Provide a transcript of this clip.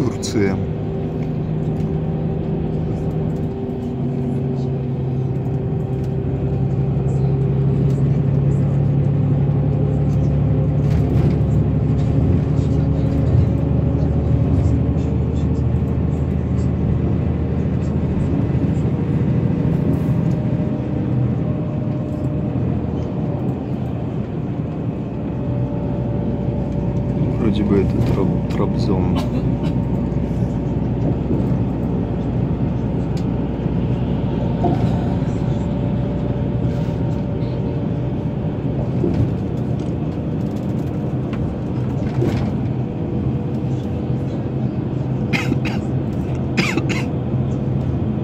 Турция. Вроде бы это Траб- Трабзон.